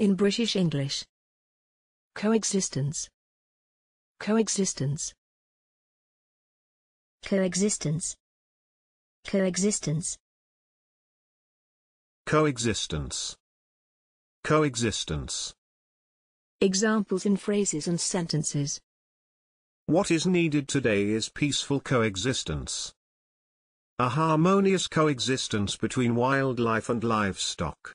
In British English. Coexistence. Coexistence. Coexistence. Coexistence. Coexistence. Coexistence. Examples in phrases and sentences. What is needed today is peaceful coexistence. A harmonious coexistence between wildlife and livestock.